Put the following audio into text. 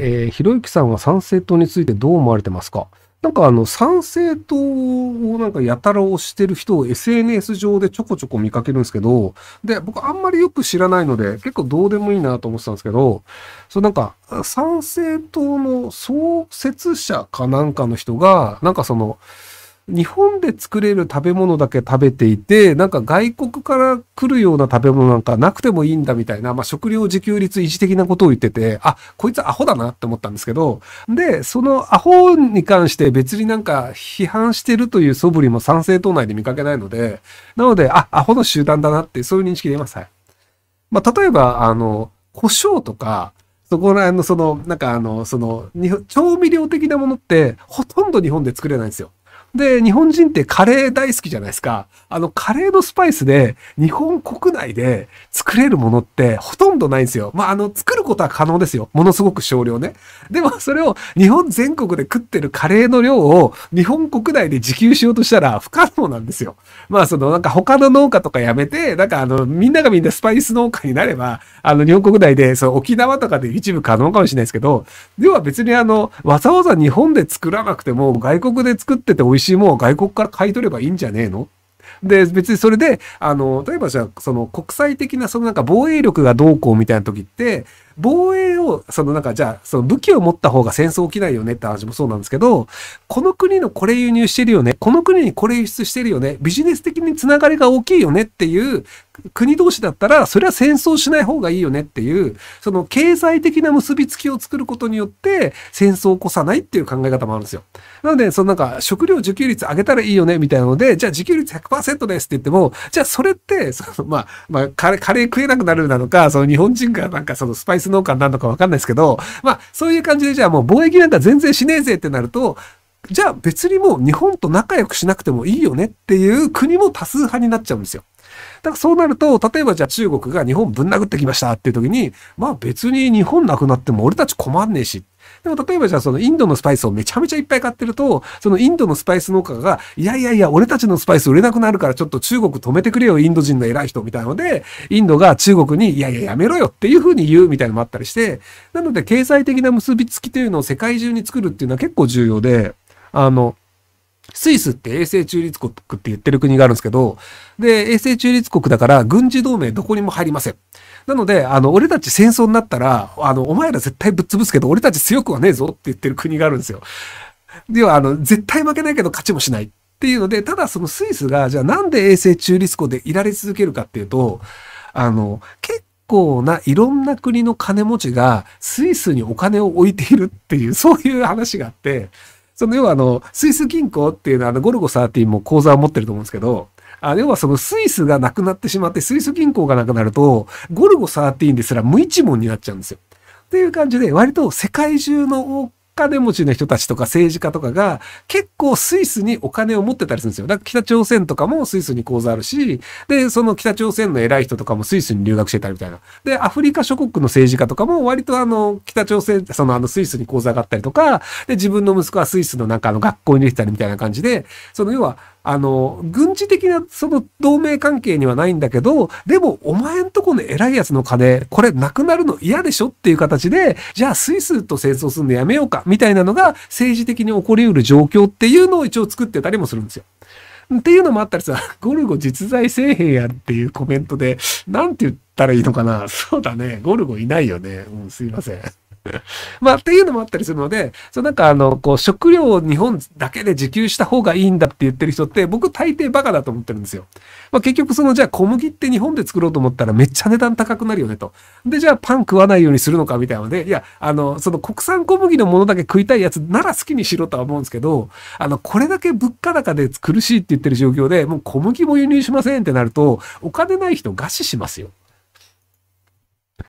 えー、ひろゆきさんは参政党についてどう思われてますか？なんかあの、参政党をなんかやたら推してる人を SNS 上でちょこちょこ見かけるんですけど、で、僕あんまりよく知らないので、結構どうでもいいなと思ってたんですけど、そうなんか、参政党の創設者かなんかの人が、なんかその、日本で作れる食べ物だけ食べていて、なんか外国から来るような食べ物なんかなくてもいいんだみたいな、まあ、食料自給率維持的なことを言ってて、あ、こいつアホだなって思ったんですけど、で、そのアホに関して別になんか批判してるという素振りも参政党内で見かけないので、なので、あ、アホの集団だなってそういう認識でいます。はい。まあ、例えば、あの、胡椒とか、そこら辺のその、なんかあの、その、調味料的なものって、ほとんど日本で作れないんですよ。で、日本人ってカレー大好きじゃないですか。あの、カレーのスパイスで、日本国内で作れるものってほとんどないんですよ。まあ、あの、作ることは可能ですよ。ものすごく少量ね。でも、それを日本全国で食ってるカレーの量を日本国内で自給しようとしたら不可能なんですよ。まあ、その、なんか他の農家とかやめて、なんかあの、みんながみんなスパイス農家になれば、あの、日本国内で、そう、沖縄とかで一部可能かもしれないですけど、では別にあの、わざわざ日本で作らなくても、外国で作ってて美味しいものを外国から買い取ればいいんじゃねえの？で、別にそれで、あの、例えばじゃあ、その国際的な、そのなんか防衛力がどうこうみたいな時って、防衛を、そのなんか、じゃあ、その武器を持った方が戦争起きないよねって話もそうなんですけど、この国のこれ輸入してるよね、この国にこれ輸出してるよね、ビジネス的につながりが大きいよねっていう国同士だったら、それは戦争しない方がいいよねっていう、その経済的な結びつきを作ることによって、戦争を起こさないっていう考え方もあるんですよ。なので、そのなんか、食料自給率上げたらいいよねみたいなので、じゃあ自給率100%ですって言っても、じゃあそれって、その、まあ、まあ、カレー、カレー食えなくなるなのか、その日本人がなんかそのスパイス農家になるのかわかんないですけど、まあ、そういう感じで、じゃあもう貿易なんか全然しねえぜってなると、じゃあ別にもう日本と仲良くしなくてもいいよねっていう国も多数派になっちゃうんですよ。だからそうなると、例えばじゃあ中国が日本ぶん殴ってきましたっていう時に、まあ別に日本なくなっても俺たち困んねえし。でも例えばじゃあそのインドのスパイスをめちゃめちゃいっぱい買ってると、そのインドのスパイス農家が、いやいやいや、俺たちのスパイス売れなくなるからちょっと中国止めてくれよ、インド人の偉い人みたいなので、インドが中国に、いやいややめろよっていうふうに言うみたいなのもあったりして、なので経済的な結びつきというのを世界中に作るっていうのは結構重要で、あの、スイスって永世中立国って言ってる国があるんですけど、で、永世中立国だから軍事同盟どこにも入りません。なので、あの、俺たち戦争になったら、あの、お前ら絶対ぶっ潰すけど、俺たち強くはねえぞって言ってる国があるんですよ。では、あの、絶対負けないけど勝ちもしないっていうので、ただそのスイスが、じゃあなんで永世中立国でいられ続けるかっていうと、あの、結構ないろんな国の金持ちがスイスにお金を置いているっていう、そういう話があって、その要はあの、スイス銀行っていうのはあの、ゴルゴ13も口座を持ってると思うんですけど、あ要はそのスイスがなくなってしまって、スイス銀行がなくなると、ゴルゴ13ですら無一文になっちゃうんですよ。っていう感じで、割と世界中の金持ちの人たちとか政治家とかが結構スイスにお金を持ってたりするんですよ。だから北朝鮮とかもスイスに口座あるし、で、その北朝鮮の偉い人とかもスイスに留学してたりみたいな。で、アフリカ諸国の政治家とかも割とあの、北朝鮮、そのあのスイスに口座があったりとか、で、自分の息子はスイスのなんかあの学校に出てたりみたいな感じで、その要はあの、軍事的なその同盟関係にはないんだけど、でもお前んとこの偉いやつの金、これなくなるの嫌でしょっていう形で、じゃあスイスと戦争するのやめようか、みたいなのが政治的に起こり得る状況っていうのを一応作ってたりもするんですよ。っていうのもあったりさ、ゴルゴ実在せえへんやっていうコメントで、なんて言ったらいいのかなそうだね。ゴルゴいないよね。うん、すいません。まあ、っていうのもあったりするので、そうなんかあの、こう、食料を日本だけで自給した方がいいんだって言ってる人って、僕大抵バカだと思ってるんですよ。まあ、結局その、じゃあ小麦って日本で作ろうと思ったらめっちゃ値段高くなるよねと。で、じゃあパン食わないようにするのかみたいなので、いや、あの、その国産小麦のものだけ食いたいやつなら好きにしろとは思うんですけど、あの、これだけ物価高で苦しいって言ってる状況で、もう小麦も輸入しませんってなると、お金ない人餓死しますよ。